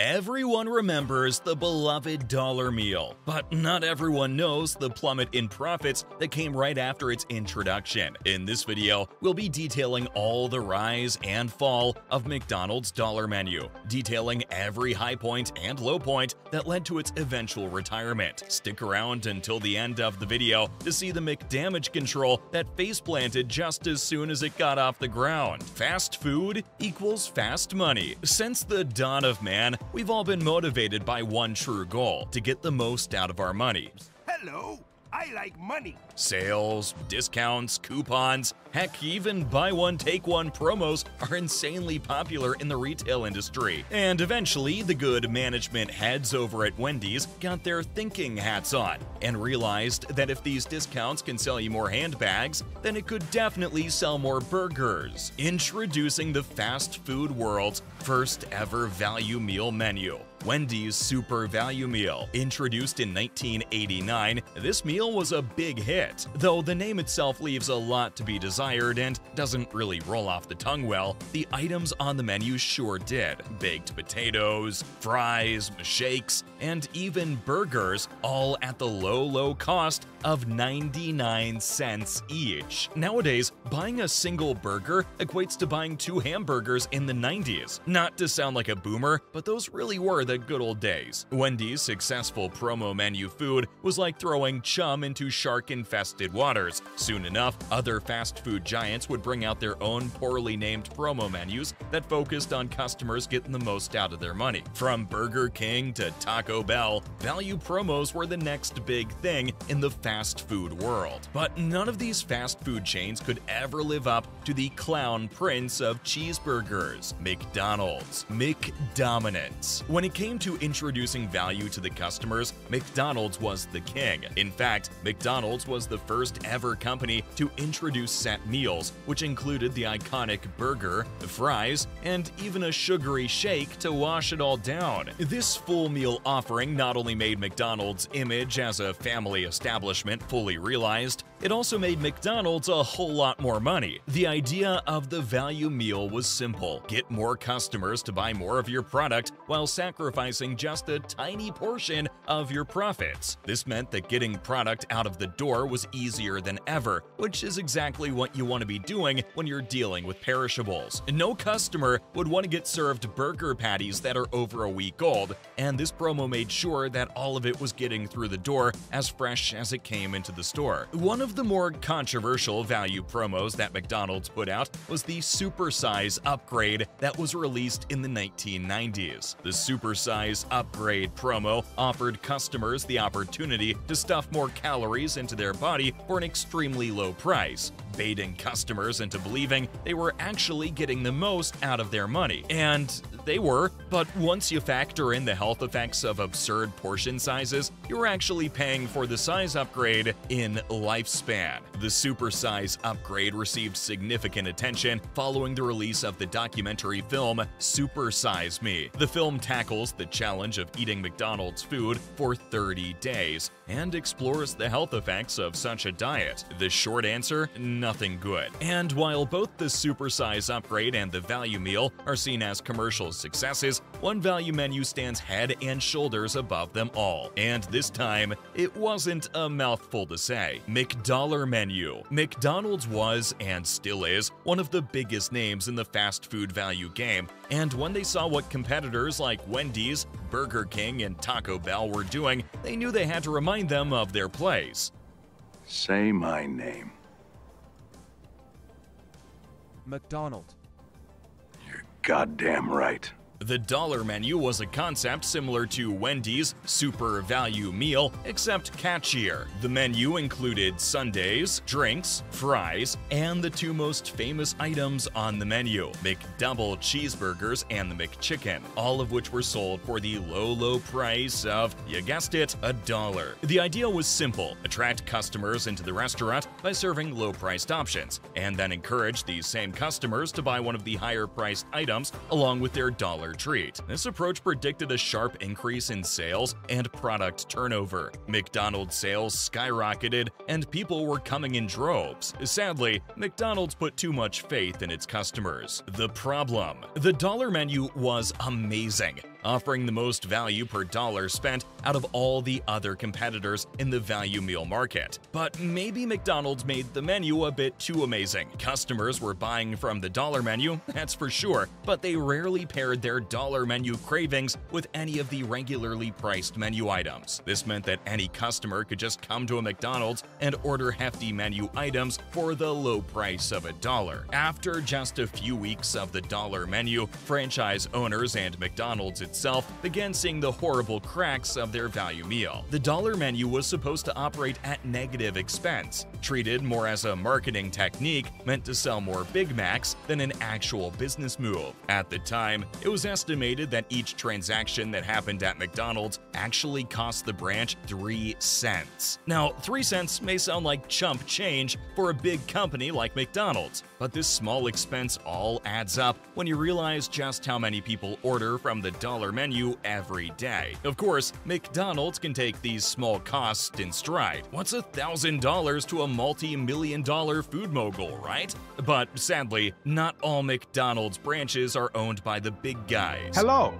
Everyone remembers the beloved dollar meal, but not everyone knows the plummet in profits that came right after its introduction. In this video, we'll be detailing all the rise and fall of McDonald's dollar menu, detailing every high point and low point that led to its eventual retirement. Stick around until the end of the video to see the McDamage control that face planted just as soon as it got off the ground. Fast food equals fast money. Since the dawn of man, we've all been motivated by one true goal to get the most out of our money. Hello, I like money. Sales, discounts, coupons, heck, even buy one, take one promos are insanely popular in the retail industry. And eventually, the good management heads over at Wendy's got their thinking hats on and realized that if these discounts can sell you more handbags, then it could definitely sell more burgers. Introducing the fast food world's first ever value meal menu. Wendy's Super Value Meal. Introduced in 1989, this meal was a big hit. Though the name itself leaves a lot to be desired and doesn't really roll off the tongue well, the items on the menu sure did. Baked potatoes, fries, shakes, and even burgers, all at the low, low cost of 99 cents each. Nowadays, buying a single burger equates to buying two hamburgers in the 90s. Not to sound like a boomer, but those really were the good old days. Wendy's successful promo menu food was like throwing chum into shark-infested waters. Soon enough, other fast food giants would bring out their own poorly named promo menus that focused on customers getting the most out of their money. From Burger King to Taco Bell, value promos were the next big thing in the fast food world. But none of these fast food chains could ever live up to the clown prince of cheeseburgers, McDonald's, McDominance. When it came to introducing value to the customers, McDonald's was the king. In fact, McDonald's was the first ever company to introduce set meals, which included the iconic burger, fries, and even a sugary shake to wash it all down. This full meal offering not only made McDonald's image as a family establishment fully realized, it also made McDonald's a whole lot more money. The idea of the value meal was simple get more customers to buy more of your product while sacrificing just a tiny portion of your profits. This meant that getting product out of the door was easier than ever, which is exactly what you want to be doing when you're dealing with perishables. No customer would want to get served burger patties that are over a week old, and this promo made sure that all of it was getting through the door as fresh as it came into the store. One of the more controversial value promos that McDonald's put out was the Supersize upgrade that was released in the 1990s. The Supersize upgrade promo offered customers the opportunity to stuff more calories into their body for an extremely low price, baiting customers into believing they were actually getting the most out of their money. And they were, but once you factor in the health effects of absurd portion sizes, you're actually paying for the size upgrade in lifespan. The Super Size upgrade received significant attention following the release of the documentary film Super Size Me. The film tackles the challenge of eating McDonald's food for 30 days and explores the health effects of such a diet. The short answer nothing good. And while both the Super Size upgrade and the value meal are seen as commercial successes, one value menu stands head and shoulders above them all. And this time, it wasn't a mouthful to say. McDollar Menu. McDonald's was, and still is, one of the biggest names in the fast food value game, and when they saw what competitors like Wendy's, Burger King, and Taco Bell were doing, they knew they had to remind them of their place. Say my name. McDonald. You're goddamn right. The dollar menu was a concept similar to Wendy's Super Value Meal, except catchier. The menu included sundaes, drinks, fries, and the two most famous items on the menu McDouble cheeseburgers and the McChicken, all of which were sold for the low, low price of, you guessed it, a dollar. The idea was simple attract customers into the restaurant by serving low priced options, and then encourage these same customers to buy one of the higher priced items along with their dollar treat. This approach predicted a sharp increase in sales and product turnover. McDonald's sales skyrocketed and people were coming in droves. Sadly, McDonald's put too much faith in its customers. The problem the dollar menu was amazing. Offering the most value per dollar spent out of all the other competitors in the value meal market. But maybe McDonald's made the menu a bit too amazing. Customers were buying from the dollar menu, that's for sure, but they rarely paired their dollar menu cravings with any of the regularly priced menu items. This meant that any customer could just come to a McDonald's and order hefty menu items for the low price of a dollar. After just a few weeks of the dollar menu, franchise owners and McDonald's itself began seeing the horrible cracks of their value meal. The dollar menu was supposed to operate at negative expense, treated more as a marketing technique meant to sell more Big Macs than an actual business move. At the time, it was estimated that each transaction that happened at McDonald's actually cost the branch 3 cents. Now, 3 cents may sound like chump change for a big company like McDonald's, but this small expense all adds up when you realize just how many people order from the dollar menu every day. Of course, McDonald's can take these small costs in stride. What's a thousand dollars to a multi-million dollar food mogul, right? But sadly, not all McDonald's branches are owned by the big guys. Hello,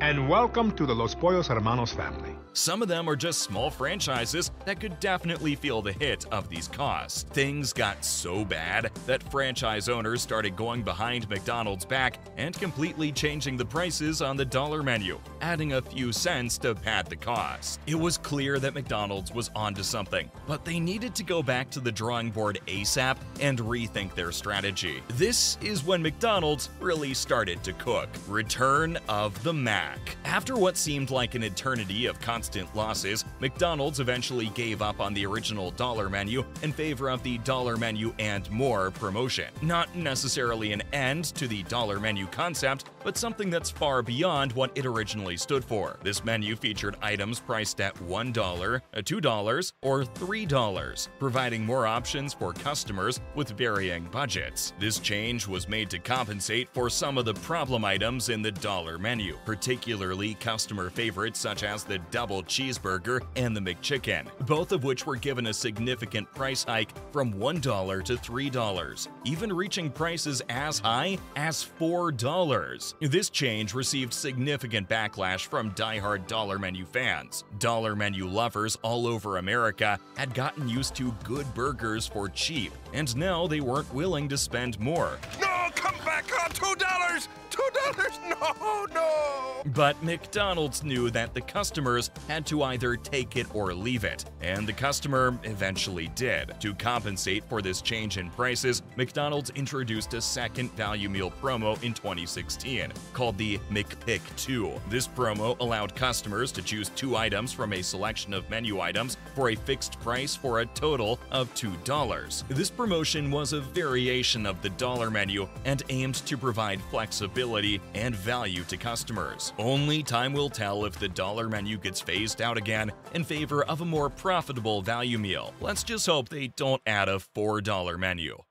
and welcome to the Los Pollos Hermanos family. Some of them are just small franchises that could definitely feel the hit of these costs. Things got so bad that franchise owners started going behind McDonald's back and completely changing the prices on the dollar menu, adding a few cents to pad the cost. It was clear that McDonald's was onto something, but they needed to go back to the drawing board ASAP and rethink their strategy. This is when McDonald's really started to cook. Return of the Mac. After what seemed like an eternity of constant losses, McDonald's eventually gave up on the original dollar menu in favor of the dollar menu and more promotion. Not necessarily an end to the dollar menu concept, but something that's far beyond what it originally stood for. This menu featured items priced at $1, uh, $2, or $3, providing more options for customers with varying budgets. This change was made to compensate for some of the problem items in the dollar menu, particularly customer favorites such as the double cheeseburger and the McChicken, both of which were given a significant price hike from $1 to $3, even reaching prices as high as $4. This change received significant backlash from die-hard Dollar Menu fans. Dollar Menu lovers all over America had gotten used to good burgers for cheap, and now they weren't willing to spend more. No, come back on $2! $2! No, no. But McDonald's knew that the customers had to either take it or leave it, and the customer eventually did. To compensate for this change in prices, McDonald's introduced a second value meal promo in 2016 called the McPick 2. This promo allowed customers to choose two items from a selection of menu items for a fixed price for a total of $2. This promotion was a variation of the dollar menu and aimed to provide flexibility and value to customers. Only time will tell if the dollar menu gets phased out again in favor of a more profitable value meal. Let's just hope they don't add a $4 menu.